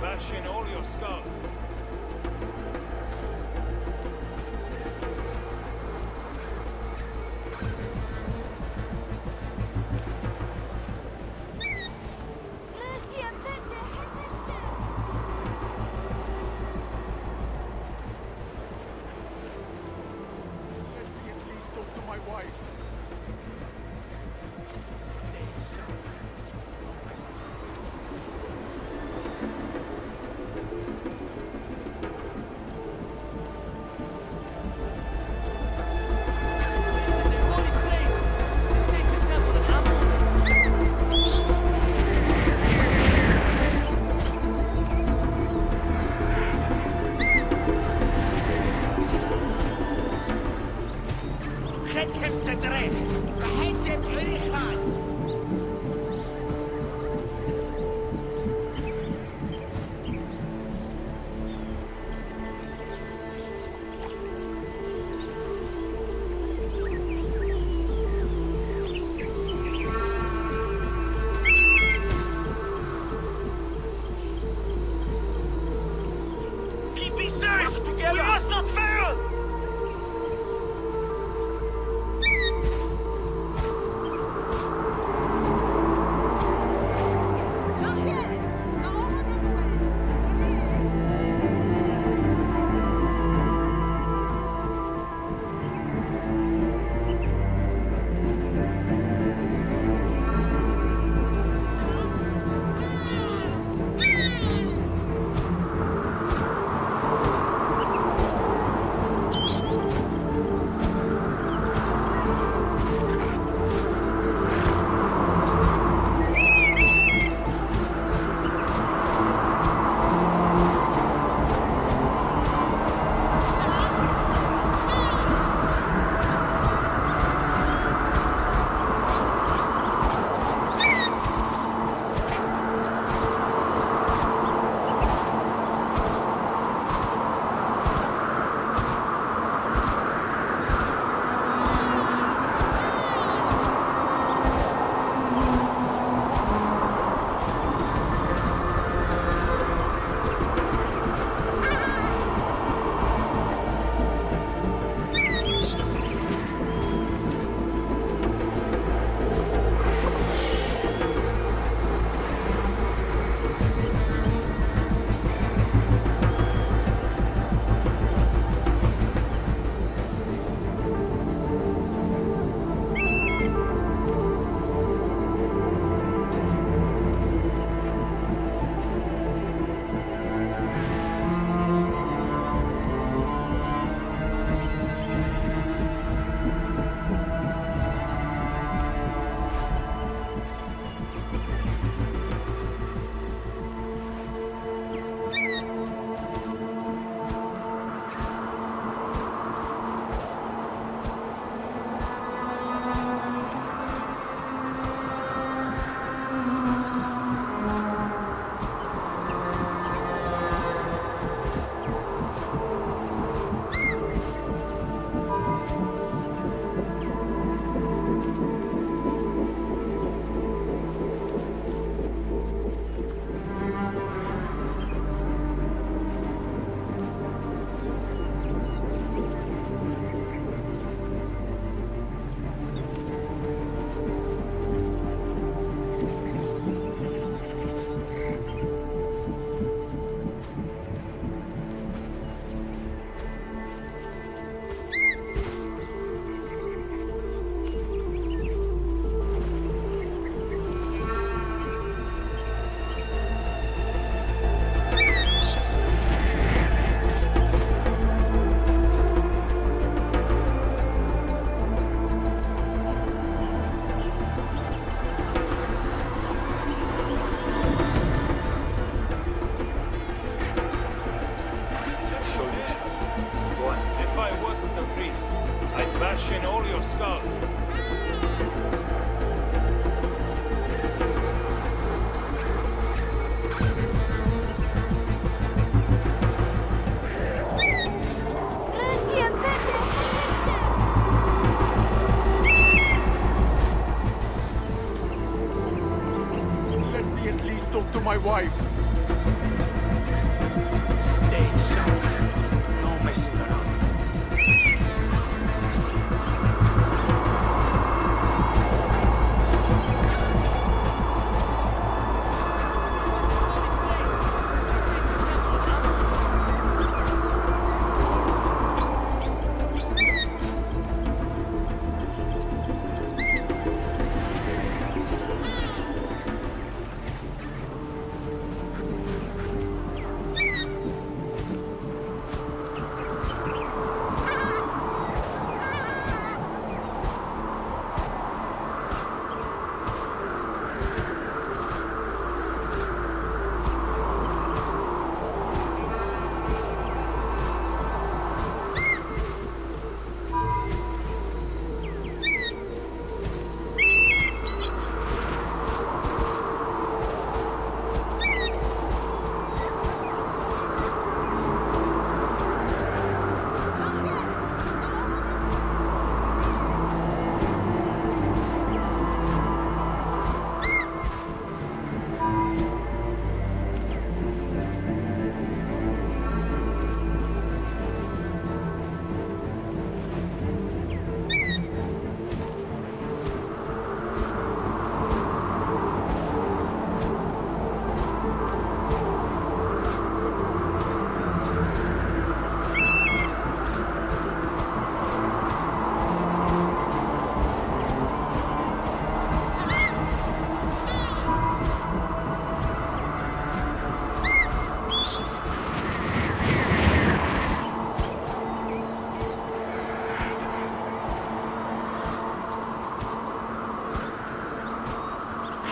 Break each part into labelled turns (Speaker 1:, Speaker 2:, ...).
Speaker 1: Bash in all your skulls. In all your skulls.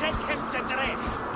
Speaker 2: Let
Speaker 3: him set the rail.